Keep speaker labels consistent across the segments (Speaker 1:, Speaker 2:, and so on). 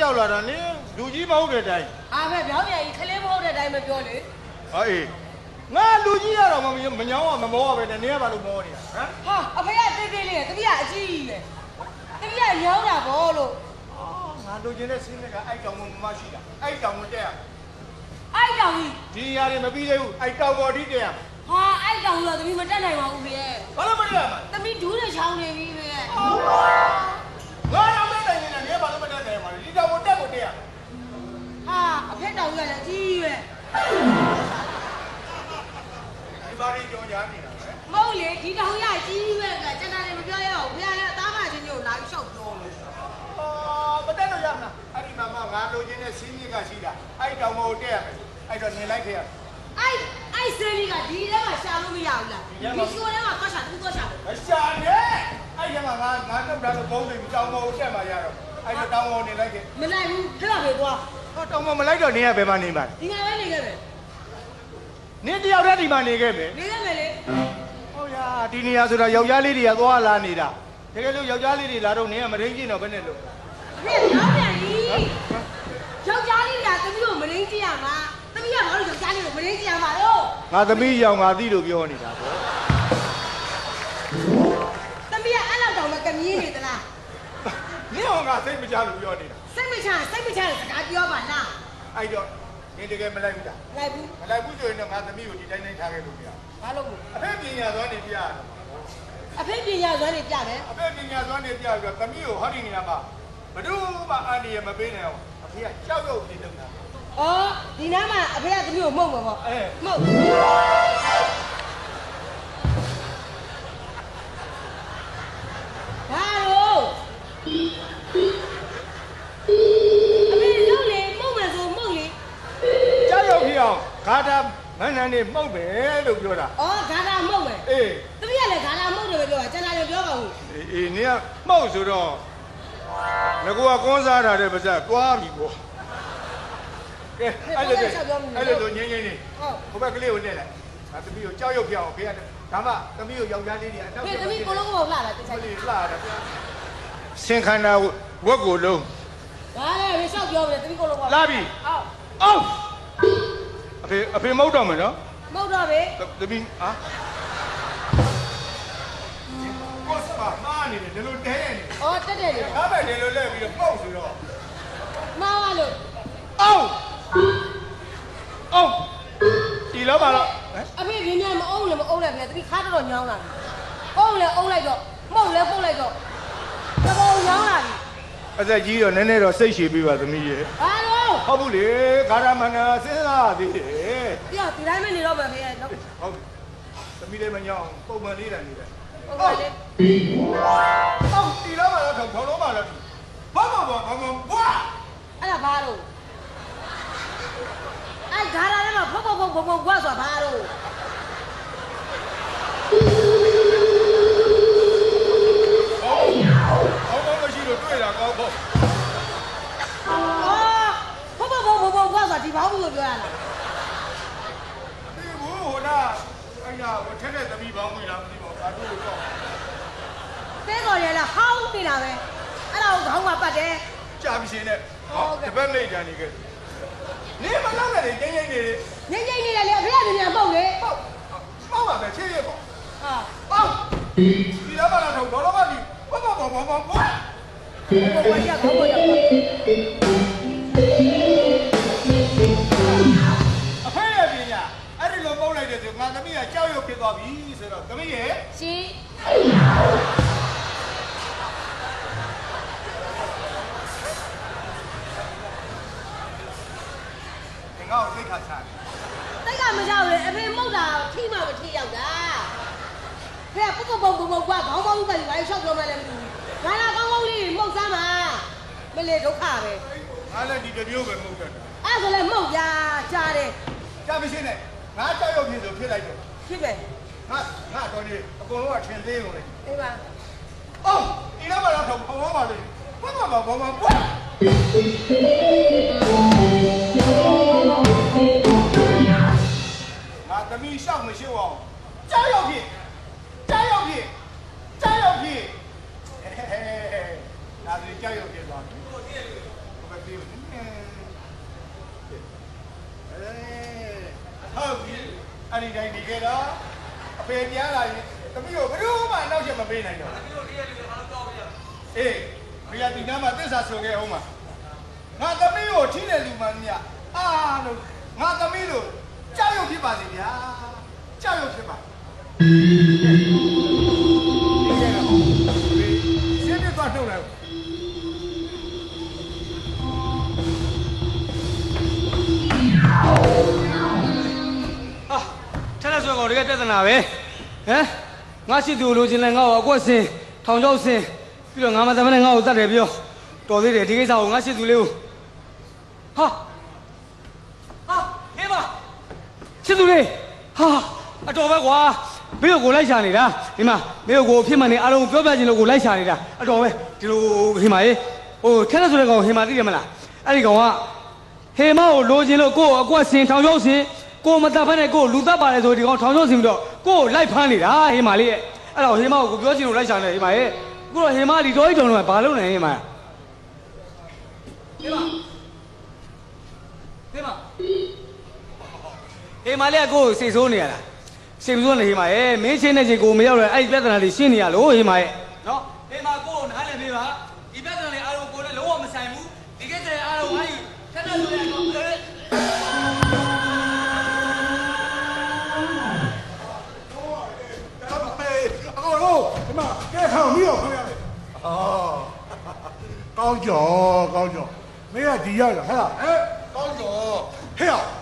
Speaker 1: လျှောက်လာတာနင်းလူကြီးမဟုတ်တဲ့အတိုင်း
Speaker 2: အားပဲပြောင်းပြန်ကြီးခလေးမဟုတ်တဲ့အတိုင်းမပြောလေ
Speaker 1: ဟာအေးငါလူကြီးရတော့မမညောင်းအောင်မမောပဲနဲ့နင်းကဘာလို့မောနေတာဟမ်
Speaker 2: ဟာအဖေကတေးသေးလေးတတိယအကြီးကြီးပဲတတိယရောင်းတာဗောလို့
Speaker 1: အော်ငါလူချင်းတဲ့စင်းကအဲ့တောင်မှမရှိတာအဲ့တောင်မှတက်ရ
Speaker 2: အဲ့တောင်ကြီး
Speaker 1: ဒီຢာတွေမပြီးသေးဘူးအဲ့တောင်ပေါ်ထိတက်ရ
Speaker 2: ဟာအဲ့တောင်တော့တမီးမတက်နိုင်ပါဘူးဖေရဲ့
Speaker 1: ဘာလို့မတက်ရမှာ
Speaker 2: တမီးဒူးနဲ့ချောင်းနေပြီဖေရဲ့
Speaker 1: ငါတော့မတက်ရင်လည်းနင်းဘာလို့မတက်တယ်မှာဒီတောင်ပေါ်တက်ကိုတက်ရ
Speaker 2: ဟာအဖေတောင်ကြီးကလည်းအကြီးကြီးပဲ
Speaker 1: ဒီဘာတွေကြောင်ညာနေတာလဲ
Speaker 2: မဟုတ်လေဒီတောင်ကြီးကကြီးကြီးပဲကကျန်တာလည်းမပြောရအောင်ဖေကလည်းအသားမချင်းညို့လာပြီးရှောက်ပြောလို့
Speaker 1: အော်မတက်တော့ရမလားအဲ့ဒီမှာမှငါလူချင်းတဲ့စင်းကြီးကရှိတာအဲ့တောင်ပေါ်တက်ရမယ်အဲ့တော့နေလိုက်ခဲ့ရ
Speaker 2: အဲ့အဲ့ဆယ်လီကဒီထဲမှာရှာလို့မရဘူးလားဒီရှိုးထဲမှာသွားရှာသူသွားရှာလို့
Speaker 1: မရှာနဲ့အဲ့ဒီမှာငါငါတော့တာကိုဘုံးနေတောင်ပေါ်တက်มาရတော့အဲ့တော့တောင်ပေါ်နေလိုက်ခဲ့
Speaker 2: မနိုင်ဘူးဖေကဖေသွား
Speaker 1: ဟောတောင်ပေါ်မလိုက်တော့နေရဘယ်မှာနေမှာလဲ
Speaker 2: ဒီငါပဲနေခဲ့မယ်
Speaker 1: နင်းတယောက်တည်းဒီမှာနေခဲ့မယ်
Speaker 2: နေခဲ့မယ်လေ
Speaker 1: ဟုတ်ရာဒီနေရာဆိုတော့ယောက်ျားလေးတွေကသွားလာနေတာတကယ်လို့ယောက်ျားလေးတွေလာတော့နင်းကမရင်းကျင်တော့ဘယ်နဲ့လို့
Speaker 2: အဖေပြောင်းပြန်ပြီယောက်ျားလေးကတမီးကိုမရင်းကြည့်ရမှာတမီးကဘာလို့ယောက်ျားလေးကိုမရင်းကြည့်ရမှာတော့
Speaker 1: ငါသမီးရောင်ငါသိလို့ပြောနေတာပေါ့
Speaker 2: န
Speaker 1: င်းဟောငါစိတ်မကြလို့ပြောနေတာ
Speaker 2: စိတ်မချစိတ်မချတဲ့စကားပြောပါလား
Speaker 1: အဲ့တော့နင်းတကယ်မလိုက်ဘူးလား
Speaker 2: လိုက်ဘူး
Speaker 1: မလိုက်ဘူးဆိုရင်တော့ငါသမီးကိုဒီတိုင်းတိုင်းထားခဲ့လို့မရ
Speaker 2: ဘာလို့လဲ
Speaker 1: အဖေပညာသွားနေပြရတယ်
Speaker 2: အဖေပညာဇွမ်းနေပြတယ်
Speaker 1: အဖေပညာသွားနေပြပြီးတော့သမီးကိုဟောဒီနေရာမှာဘယ်သူမှအန်ဒီရမပေးနိုင်အောင်အဖေကကြောက်ရွံ့နေလို့တာ
Speaker 2: ဩဒီနားမှာအဖေကတမီးကိုမှုတ်မှာပေါ့
Speaker 1: အဲ
Speaker 2: မှုတ် အော
Speaker 1: င်ဂါထာမန်းနန်းနေမှုတ်မယ်လို့ပြောတာ
Speaker 2: ဩဂါထာမှုတ်မယ်
Speaker 1: အေး
Speaker 2: တမီးကလည်းဂါထာမှုတ်တယ်ပဲပြောတာကျန်တာလည်းပြောပါဦး
Speaker 1: အေးအေးနင်ကမှုတ်ဆိုတော့ငါကကွန်းစားတာတဲ့ပါစတွားပြီပေါ့ကဲအဲ့လိုအဲ့လိုလိုငင်းငင်းနေ
Speaker 2: ဟုတ်
Speaker 1: ဟိုဘက်ကလေးကိုနဲ့လိုက်ငါသမီးကိုကြောက်ရွံ့ပြအောင်ဖေကဒါမှသမီးကိုယောက်ျားလေးတွေအနောက်
Speaker 2: ဖေသမီးကိုလုံးကိုလှလာတိ
Speaker 1: မ
Speaker 2: ဆိုင်
Speaker 1: လေးလှတာစင်ခန္ဓာဝက်ကိုလုံး
Speaker 2: ဘာလဲရေလျှောက်ပြောမယ်သမီးကိုလုံးက
Speaker 1: လာပြီ
Speaker 2: ဟုတ်
Speaker 1: အောင် အဖေအဖေမဟုတ်တော့မယ်နော်
Speaker 2: မဟုတ်တော့ပဲ
Speaker 1: သမီးဟာကိုစပါမာနေတယ်ဒီလိုတဲနေတယ်
Speaker 2: ဩတက်တယ်လေ
Speaker 1: ငါပဲဒီလိုလဲပြီးတော့ပေါ့ဆိုတော့
Speaker 2: မှားပါလို့
Speaker 1: အောင်အောင်ဒီလောပါတော့ဟမ်
Speaker 2: အဖေရင်းများမအုံးလည်းမအုံးလည်းပဲတတိခါတော့တော့ညောင်းလာပြီအုံးလည်းအုံးလိုက်တော့မှုတ်လည်းပုတ်လိုက်တော့တဘောညောင်းလာပြီ
Speaker 1: အသက်ကြီးတော့နည်းနည်းတော့စိတ်ရှည်ပြီးပါသမီးရေ
Speaker 2: ဘာလို့
Speaker 1: ဟုတ်ဘူးလေဂါရမနာစဉ်းစားသေးတယ်
Speaker 2: ပြဒီတိုင်းမနေတော့မှဖေရဲ့နော်
Speaker 1: ဟုတ်သမီးလေးမညောင်းပုံမှန်လေးတန်နေတယ်
Speaker 2: ဟုတ်ပါလေ
Speaker 1: ဟုတ်ကဲ့
Speaker 2: တပ
Speaker 1: တ်လိတ်
Speaker 2: ကြ
Speaker 1: နေခဲ့နေမလာနဲ့ကျင်းကျင်းနေ
Speaker 2: ငိမ့်ငိမ့်နေတယ်လေအဖေကမြန်မြန်ပုတ်လေ
Speaker 1: ပေါ့ပေါ့ပါပဲချေးရပေါ့
Speaker 2: ဟာ
Speaker 1: ပေါ့ဒီလောပါတော့တော့တော့ပါပြီဘာဘာဘာဘာဘာ
Speaker 2: ဘုံဝရခေါင်းပေါ်ရောက်
Speaker 1: အဖေရဲ့ပညာအဲ့ဒီလိုပုံလိုက်တဲ့ဆိုငါသမီးကကြောက်ရွံ့ဖြစ်သွားပြီဆိုတော့သမီးရဲ့
Speaker 2: ရှင်
Speaker 1: ငါ့ကိုသိခါချတယ်
Speaker 2: တိတ်ကမကြောက်လေအဖေမှုတ်တာထိမှမထိရောက်တာဖေကပုတ်ပုတ်ပုတ်ပုတ်ကွာခေါင်းပေါင်းကလေးဘာလို့ရှောက်ပြောမှလည်းမသိဘူးငါလာကောင်းကောင်းလေးမှုတ်စမ်းပါမလေဒုက္ခပဲ
Speaker 1: ငါလည်းဒီတမျိုးပဲမဟုတ်တယ်
Speaker 2: အဲ့ဆိုလဲမှုတ်ပြကြားတယ်
Speaker 1: ကြာပြီရှင်နဲ့ငါကြောက်ရွံ့ဖြစ်ဆိုဖြစ်လိုက်တယ်
Speaker 2: ဖြစ်ပဲ
Speaker 1: ငါငါတော့ဒီအကုန်လုံးကထင်သေးလို့လေ
Speaker 2: အေးပါ
Speaker 1: အော်ဒီလောပါတော့တော့ဘောဘောပါလေဘာဘာဘာဘာဘာဘာ ငါသမီးရှောက်မရှိအောင်ကြောက်ရောက်ဖြစ်ကြောက်ရောက်ဖြစ်ကြောက်ရောက်ဖြစ်ဒါဆိုကြောက်ရောက်ဖြစ်သွားပြီဟုတ်တယ်ဟုတ်ပဲပြီအဲဟုတ်ပြီအဲ့ဒီတိုင်းဒီကေတော့အဖေပြားလာရင်သမီးကိုဘယ်သူမှနောက်ချက်မပေးနိုင်တော့သ
Speaker 3: မီးတို့တရက်တည်းကတော့ကြောက်ပြရ
Speaker 1: အေး ဘုရားဒီနားမှာသစ္စာဆိုခဲ့အောင်မှာငါသမီးကိုထိတဲ့လူမှန်မြတ်အာလို့ငါသမီးလို့ကြောက်ရွံ့ဖြစ်ပါစေဗျာကြောက်ရွံ့ဖြစ်ပါဒီကဲတော့ရှင်းပြသွားထုတ်လိုက်
Speaker 3: ဟာထက်လက်ဆွဲကောင်တကယ်ပြဿနာပဲဟမ်ငါရှိသူကိုလိုချင်လဲငါ့ကိုအကွက်စင်ထောင်ချောက်စင် ပြီးတော့ငါမသမနဲ့ငါ့ကိုတတ်တယ်ပြောတော်သေးတယ်ဒီကိစ္စကိုငါရှိသူလေးကိုဟာဟာဟေးပါရှိသူလေးဟာအတော်ပဲကွာမင်းတို့ကိုလိုက်ရှာနေတာဒီမှာမင်းတို့ကိုအဖြစ်မှန်နေအားလုံးပြောပြချင်လို့ကိုလိုက်ရှာနေတာအတော်ပဲဒီလိုဟေးမာရေဟိုထက်လက်ဆွဲကောင်ဟေးမာသိတယ်မလားအဲ့ဒီကောင်ကဟေမကိုလိုချင်လို့ကိုယ့်ကိုအကွက်စင်ထောင်ချောက်စင်ကိုယ်မတပ်ဖက်နဲ့ကိုယ်လူတပ်ပါတယ်ဆိုဒီကောင်ထောင်ချောက်စင်ပြီးတော့ကိုယ်ကိုလိုက်ဖမ်းနေတာဟေမလေးရဲ့အဲ့တော့ဟေမကိုကိုပြောချင်လို့လိုက်ရှာနေဟေမရဲ့အ ခုတော့ဟေမဒီတော်ကြီးတောင်တော့ဘာလုပ်နေဟေမဟေမဟေမဟေမလေးကကိုယ်စိတ်ဆိုးနေရလားစိတ်ဆိုးနေဟေမရဲ့မင်းချင်းတဲ့ချိန်ကိုမရောက်တော့အဲ့ဒီပြဿနာတွေရှင်းနေရလို့ဟေမရဲ့နော်ဟေမကိုယ်ကိုနားလည်ပေးပါဒီပြဿနာတွေအားလုံးကိုယ်နဲ့လုံးဝမဆိုင်ဘူးဒီကိစ္စတွေအားလုံးအဲ့ဒီထက်ထက်ဆိုရတော့
Speaker 1: င်းကြော်ကောင်းကြော်မင်းကဒီရောက်လာဟဲ့လားဟဲ့ကောင်းကြော်ဟဲ့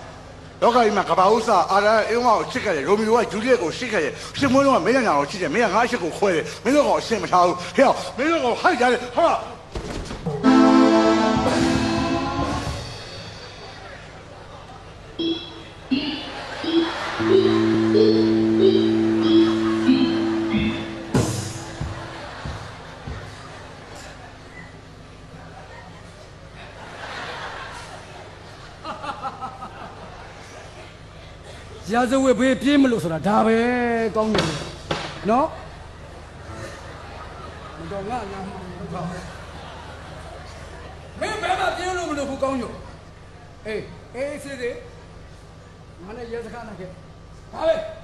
Speaker 1: လောကကြီးမှာကဘာဥစ္စာအာရအင်းမောကိုချစ်ခဲ့တယ်ရိုမီယိုကဂျူလီယက်ကိုချစ်ခဲ့တယ်ရှင်မွေးလုံးကမင်းညာကိုချစ်တယ်မင်းကငါအချစ်ကိုခွဲတယ်မင်းတို့ကအရှင်းမထားဘူးဟဲ့မင်းတို့ကဟိုက်ကြတယ်ဟာ
Speaker 4: ရာဇဝတ်ဘေးပြေးမလို့ဆိုတာဒါပဲကောင်းတယ်နော်မတော်ငါငါမတော်မင်းဘယ်မှာပြေးလို့မလို့ဘူးကောင်းညိုအေးအေးစစ်စစ်ငါနဲ့ရဲစခန်းနဲ့ခဲ့ဒါပဲ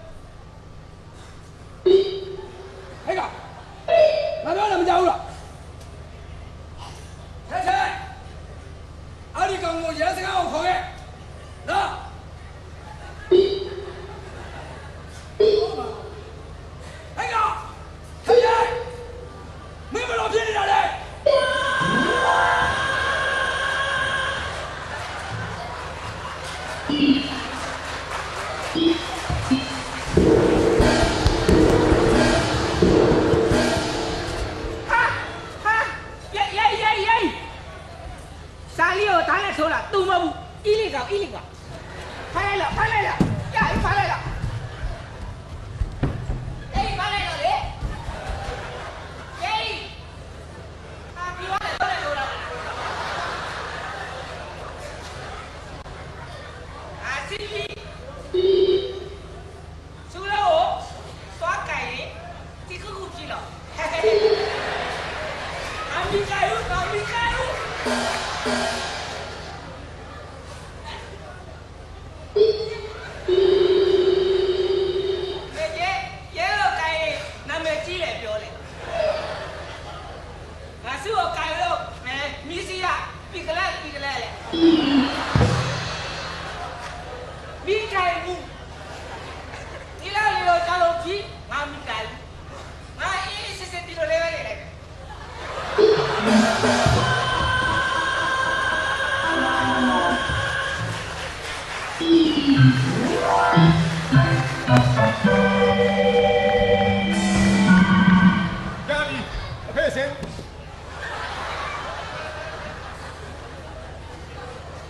Speaker 4: စုကိုကိုင်လို့
Speaker 5: မဲမီစီယာပိကလက်ပိကလက်လေ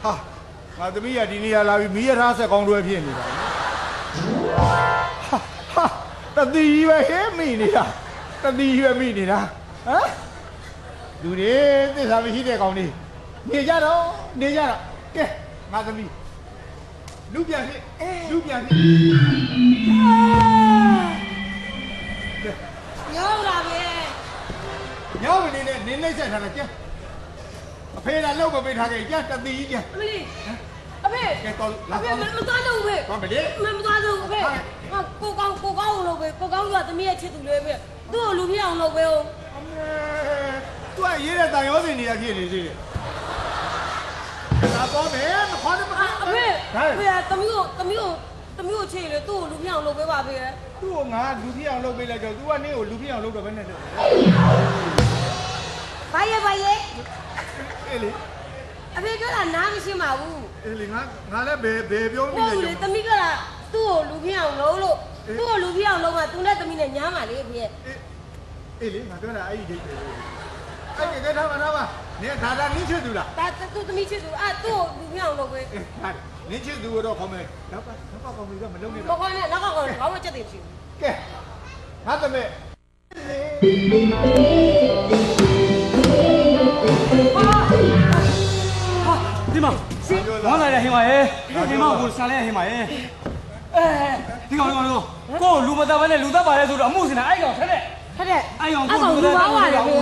Speaker 1: ဟာငါသမီးကဒီနေရာလာပြီးမီးရထားဆက်ကောင်းတွဲဖြစ်နေတာဟာဟာတတိကြီးပဲဟဲမိနေတာတတိကြီးပဲမိနေတာဟမ်လူတွေသစ္စာမရှိတဲ့ကောင်တွေနေကြတော့နေကြတော့ကဲငါသမီးလူပြန်ဖြစ်လူပြန်ဖြစ်
Speaker 2: ရောက်လာပဲ
Speaker 1: ညောင်းမနေနဲ့နင်းလိုက်ဆက်ထားတာကြက် အဖေကလောက်မပေးထားခဲ့ကြက်တတိကြီးကြက်
Speaker 2: အမလီအဖေ
Speaker 1: ကဲတော့လာ
Speaker 2: အဖေမမသွားတော့ဘူးဖေ
Speaker 1: သွားမယ်လေ
Speaker 2: မမသွားတော့ဘူးဖေဟာကိုကောင်းကိုကောင်းအောင်လုပ်ပဲကိုကောင်းကသမီးရဲ့ချစ်သူလေးပဲသူ့ကိုလူပြအောင်လုပ်ပဲဟုတ်
Speaker 1: သူကရေးတဲ့တန်ရောစင်နေရဖြစ်နေသေးတယ်ဒါတော့မယ်မခေါ်တယ်မခေါ်
Speaker 2: အဖေဖေသမီးကိုသမီးကိုသမီးကိုချစ်လေသူ့ကိုလူပြအောင်လုပ်ပဲပါဖေ
Speaker 1: သူ့ကိုငါလူပြအောင်လုပ်ပေးလိုက်တော့ तू ကနင်းကိုလူပြအောင်လုပ်တော့ဘယ်နဲ့လုပ်
Speaker 2: ဘာရဲ့ဘာရဲ့
Speaker 1: အေးလေ
Speaker 2: အဖေပြောတာနားမရှိပါဘူး
Speaker 1: အေးလေငါငါလည်းဘယ်ဘယ်ပြောနေ
Speaker 2: ဟုတ်
Speaker 1: လဲ
Speaker 2: လေသမီးပြောတာသူ့ကိုလူပြအောင်လုပ်လို့သူ့ကိုလူပြအောင်လုပ်မှသူနဲ့သမီးနဲ့ညားမှလေအဖေ
Speaker 1: အေးလေငါပြောတာအဲ့ဒီဒိတ်ပဲအဲ့ဒီကဲထားပါထားပါနင်ဒါသာနင်းချစ်သူလား
Speaker 2: ဒါသူ့သမီးချစ်သူအဲ့သူ့ကိုလူပြအောင်လုပ်ပဲ
Speaker 1: အေးဟာနင်းချစ်သူတော့ခေါ်မယ်တော့ပါတော့ပါကောင်ကြီးကမလုပ်နဲ့
Speaker 2: မခေါ်နဲ့နောက်ကကောင်ဘာမှချက်တယ်မရှိဘူး
Speaker 1: ကဲငါသမက်
Speaker 3: ဒီ မှာဝမ်းလာတဲ့ဟင်ပါရဲ့ဒီမှာကိုဆန်လဲဟင်ပါရဲ့အဲဒီကောင်ဒီကောင်ကိုလူမသားပဲနဲ့လူသားပါလဲဆိုတော့အမှုစင်တာအဲ့ကောင်ထက်တဲ့
Speaker 2: ထက်တဲ့
Speaker 3: အဲ့ကောင်
Speaker 2: အဲ့
Speaker 3: ကို
Speaker 2: ကောင်
Speaker 3: လူ
Speaker 2: လူ
Speaker 3: သား
Speaker 2: ပါ
Speaker 3: ပါ
Speaker 2: ပါ
Speaker 3: လေ
Speaker 2: လေဖေ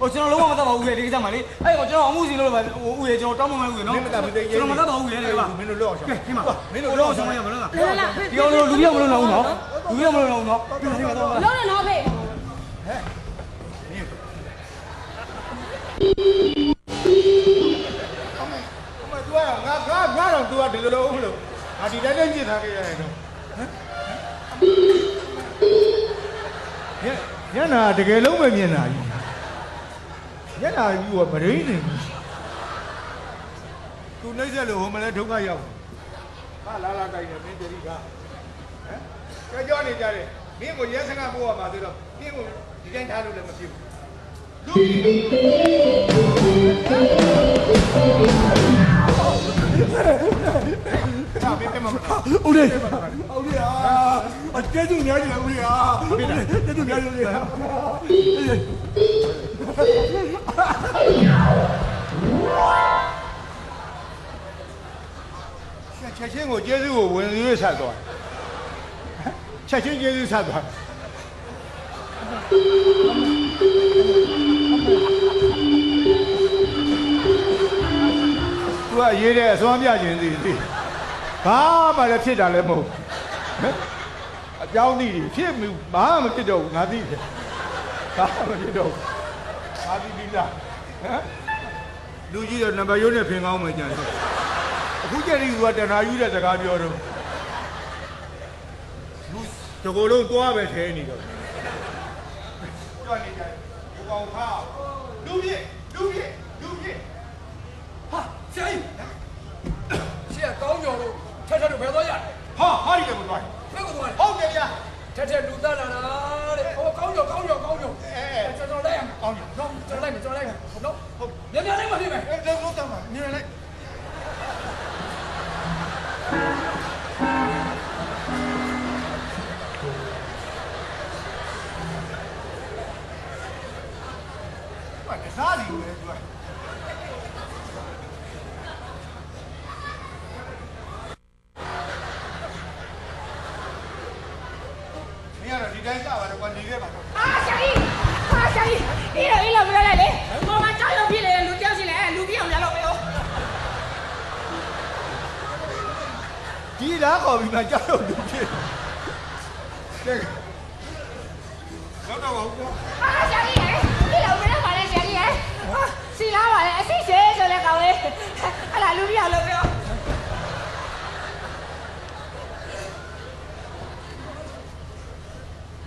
Speaker 3: ဟိုကျွန်တော်လုံးဝမသားပါဘူးလေဒီကိစ္စမှာလေအဲ့ကောင်ကျွန်တော်အမှုစီလို့ပါဟိုဦးရေကျွန်တော်တောင်းပန်မယ်ဦးရေနော်
Speaker 1: မင်းမတတ်ဘူးတဲ့
Speaker 3: ကျွန်တော်မသားပါဘူးလေဒီက
Speaker 1: မင်းတို့လောက်အောင်
Speaker 3: ကဲဒီမှာ
Speaker 1: မင်းတို့
Speaker 3: လော
Speaker 1: လောက်
Speaker 3: ဆော
Speaker 1: အောင်
Speaker 3: င်းရမလား
Speaker 2: လာလာဖေ
Speaker 3: ဒီကောင်လူပြမလို့တော့ဘူးနော်လူပြမလို့တော့ဘူးနော်ဒီမှာတော့
Speaker 2: လုံးနဲ့နော်ဖေ
Speaker 1: အမသူက ငါငါငါတော့သူကဒီလိုလိုဦးလို့ငါဒီတိုင်းတိုင်းကြည့်ထားခဲ့ရတယ်တော့ညညနာတကယ်လုံးပဲမြင်တာကြီးညနာကြီးကမရင်းနေဘူးသူနှိမ့်ဆက်လို့ဟိုမလဲဒုက္ခရောက်ဟာလာလာတိုင်းနေမင်းတတိကဟမ်ကြောကြောနေကြတယ်မင်းကိုရဲစခန်းပို့ရမှာဆိုတော့မင်းကိုဒီတိုင်းထားလို့လည်းမဖြစ်ဘူးလူ ဒါပေးပေးမှာ
Speaker 6: ဦးလေးဦးလေးဟာအကျဲသူများကြီးလားဦးလေးဟာကျဲသူများကြီးဦးလေးဟာ
Speaker 1: ချက်ချင်းကိုကျဲသူကိုဝင်ရွေးဆက်သွားချက်ချင်းကျဲသူဆက်သွား ကရေးတဲ့အစွမ်းပြခြင်းစီစီဘာမှလည်းဖြစ်တာလည်းမဟုတ်အကြောင်းသိတယ်ဖြစ်မှုဘာမှမဖြစ်တော့ဘူးငါသိတယ်ဘာမှမဖြစ်တော့ငါသိပြီလားဟမ်လူကြီးတော့နံပါတ်ရုံးနဲ့ဖင်ကောင်းမှကြတယ်အခုကျရင်ကတဏှာယူတဲ့စကားပြောတော့လူတကိုယ်လုံးသွားပဲထဲနေတော့ကြွနေကြတယ်ဘုကောင်ခါလူပြည့်လူပြည့်လူပြည့်
Speaker 4: ဟာဆရာကြီးဆရာကောင်းကျော်လို့ ထက်ထက်တို့ဘယ်သွားရလဲ
Speaker 1: ဟာဟာဒီလည်းမသွား
Speaker 4: ဘယ်ကိုသွားလဲ
Speaker 1: ဟုတ်တယ်ဗျာ
Speaker 4: ထက်ထက်လူသားလာတာတဲ့ဟိုကောင်းကျော်ကောင်းကျော်ကောင်းကျော်
Speaker 1: အဲ
Speaker 4: ကျွန်တော်လိုက်ရမယ်
Speaker 1: ကောင်းပြီ
Speaker 4: နော်ကျွန်တော်လိုက်မယ်ကျွန်တော်လိုက်မယ်ဟုတ်နော်ဟုတ်မြန်မြန်လိုက်မဖြစ်မယ်
Speaker 1: အဲတော့တော့တော့နေလိုက်ဘာလဲစားနေလဲသူကမင်းကတော့ဒီတိုင်းစားပါတော့ကွာနေခဲ့ပါတော့
Speaker 5: အာရှာကြီးအာရှာကြီးအေးတော့အေးလို့ပြောလိုက်လေဘောမကြောက်ရွံ့ဖြစ်လေလူကြောက်စီလေလူပြအောင်ရတော့ပဲဟုတ်
Speaker 1: ဒီလား ခေါ်ပြီးမှကြောက်တော့လူဖြစ်တယ်တော့တော့ဟုတ်ကော
Speaker 5: အာရှာကြီးဟဲ့အေးလို့ပြောပါလေရှာကြီးဟဲ့စီလာပါလေအစီစေဆိုလဲကောင်းလေဟလာလူပြအောင်လို့ပြော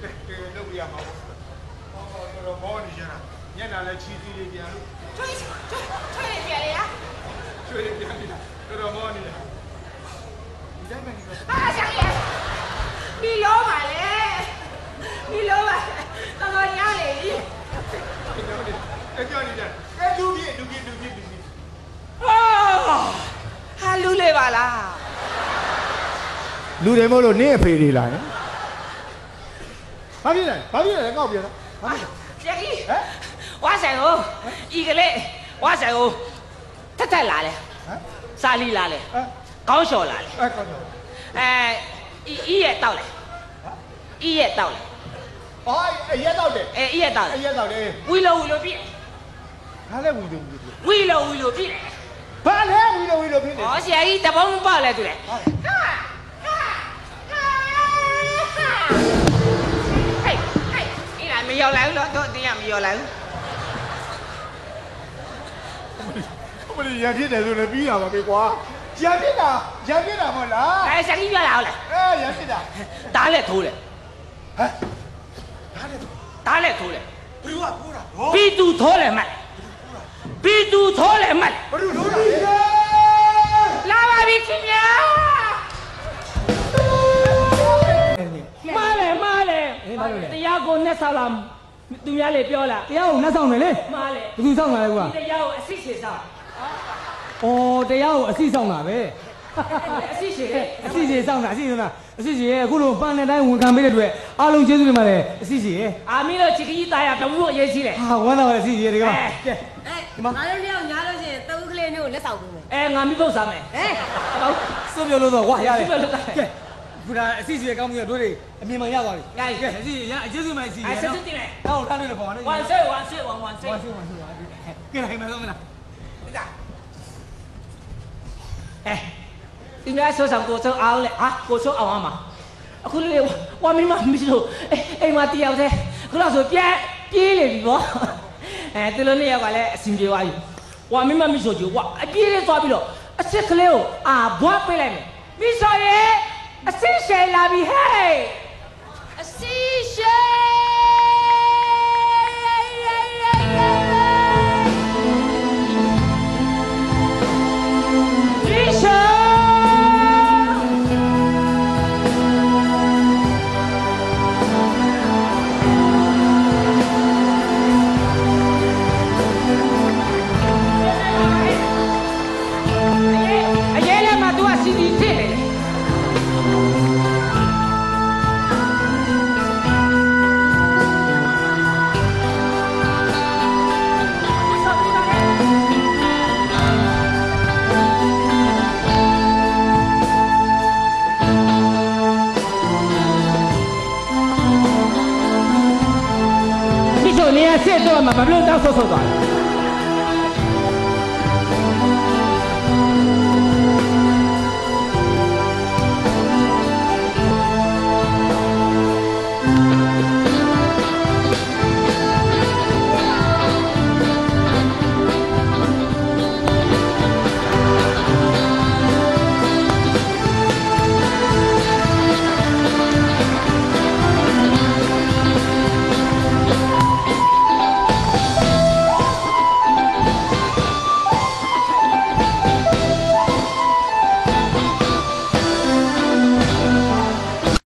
Speaker 1: ကဲကဲလုပ်ပြရမှာပေါ့ဟောတော့တော့မောနေကြတာညက်လာလဲချီစီလေးပြန်လို့
Speaker 5: ထွေးထွေးထွေးပြလေလား
Speaker 1: ချွေးပြန်ပြီတော့တော့မောနေတာဒီတိုင်းပဲဒီတော့
Speaker 5: အာရှာကြီးဒီလော ပါလေဒီလောပါတော်တော်ညားလေကြီး
Speaker 1: အဲ့ကြောနေကြအဲ့လူပြည့်လူပြည့်လူပြည့်လူပြည့်
Speaker 5: အာဟာလူလေပါလား
Speaker 1: လူတွေမို့လို့နင့်အဖေတွေလာရင်ဘာဖြစ်လဲဘာဖြစ်လဲကောက်ပြန်လားဘာဖြစ်လဲ
Speaker 5: ရှာကြီး
Speaker 1: ဟမ်
Speaker 5: ဝါဆိုင်ကိုဤကလေးဝါဆိုင်ကိုထက်ထက်လာလေ
Speaker 1: ဟမ်
Speaker 5: စာလီလာလေ
Speaker 1: အဲ့
Speaker 5: ကောင်းလျှော်လာလေ
Speaker 1: အဲ့ကောက်တော့
Speaker 5: အဲဤဤရဲ့တောက်လေဤရဲ့တောက်လေ
Speaker 1: ဟောအရက်တော့တယ်
Speaker 5: အဲဤရဲ့တောက်လေ
Speaker 1: အရက်တော့တယ်
Speaker 5: ဝီလိုဝီလိုပြည့်
Speaker 1: ဘာလဲဝီလူဝီလူ
Speaker 5: ဝီလိုဝီလိုပြည့်တယ်
Speaker 1: ဘာလဲဝီလူ
Speaker 6: ဝေးလို့ဖြစ်နေ
Speaker 5: ဟောဆရာကြီးတပေါင်းပေါက်လဲသူလေဟေးဟေးဒီလားမရောက်လာဘူးလို့တော့တင်းရမရောက်လာဘူး
Speaker 1: ဘယ်ရဖြစ်တယ်ဆိုလည်းပြီးတာပါပဲကွာ
Speaker 6: ရံဖြစ်တာရံဖြစ်တာမဟုတ်လား
Speaker 5: အဲဆရာကြီးပြောလာဟုတ်လား
Speaker 6: အဲရံဖြစ်တာ
Speaker 5: တားလက်ထိုးတယ်
Speaker 1: ဟမ်
Speaker 5: တားလက်ထိုးတယ်
Speaker 1: ဘယ်လိုကပိုးတာ
Speaker 5: ပီတူထိုးတယ်မှတ်ပီတူထိုးတယ်မှတ်
Speaker 1: ဘယ်လိုလုပ်တာလဲ
Speaker 5: လာပါပြီခင်ဗျာမားလေမားလေတရားကိုနဲ့ဆောက်လာသူများလေပြောလာ
Speaker 3: တရားကိုနှက်ဆောင်တယ်လေ
Speaker 5: မားလေ
Speaker 3: ဘယ်သူဆောင်လာလဲကွာ
Speaker 5: ဒီတရားကိုအစစ်ရှည်ဆောက်
Speaker 3: အော်တရားကိုအစီဆောင်တာပဲ
Speaker 5: အစစ်ရှည်လေ
Speaker 3: အစီစီဆောင်တာအစီဆောင်တာအစီစီရဲ့အခုလိုပန်တဲ့တိုင်းဝန်ခံပေးတဲ့အတွက်အားလုံးကျေးဇူးတင်ပါတယ်အစီစီရဲ့
Speaker 5: အာမင်းတို့ချစ်ကြီးသားရတမှုအရေးကြီးတယ်
Speaker 3: ဟာဝမ်းသာပါတယ်အစီစီရဲ့ဒီကမှာကဲ
Speaker 2: အဲငါတို့လျောက်ညားလို့ရှိရင်တဝူးကလေးမျိုးကိုလက်ဆောင်ပေးမယ်
Speaker 5: အဲငါမိဖို့စားမယ်
Speaker 2: ဟဲ့
Speaker 5: ဟုတ်
Speaker 3: စွပြောလို့တော့ဝါရတယ်
Speaker 5: စွပြောလို့တော့
Speaker 3: ကဲခုနအစီစီရဲ့ကောင်းမှုရဲ့တို့တွေအမြင်မှန်ရသွားပြီ
Speaker 5: ရပြီ
Speaker 3: ကဲအစီစီရအကျေးဇူးမှအစီစီ
Speaker 5: အဲ
Speaker 3: ရဲ့
Speaker 5: စစ်
Speaker 3: နော်
Speaker 5: စစ်တင်မယ်
Speaker 3: တော့ထားနေတယ်ပေါ့နော်
Speaker 5: one say one say one one say
Speaker 3: ဝါစီဝါစီဝါစီကဲလိုက်မယ်ဆုံးမလား
Speaker 5: အဲဒီများဆောဆောင်ကိုဆောအောင်လေဟာကိုဆောအောင်အောင်မှာအခုလေဝါမင်းမမရှိလို့အိမ်မှာတယောက်တည်းခုလောက်ဆိုပြက်ပြေးလေပြီဗောအဲသူတို့နှစ်ယောက်ကလည်းအစီပြေသွားပြီဝါမင်းမမရှိလို့ဝါအပြေးလေးသွားပြီးတော့အစ်စ်ကလေးကိုအာဘွားပေးလိုက်မယ်မိစော်ရဲ့အစ်စ်ရှယ်လာပြီဟဲ့
Speaker 2: အစီရှေး
Speaker 5: မိ မိချိုနေ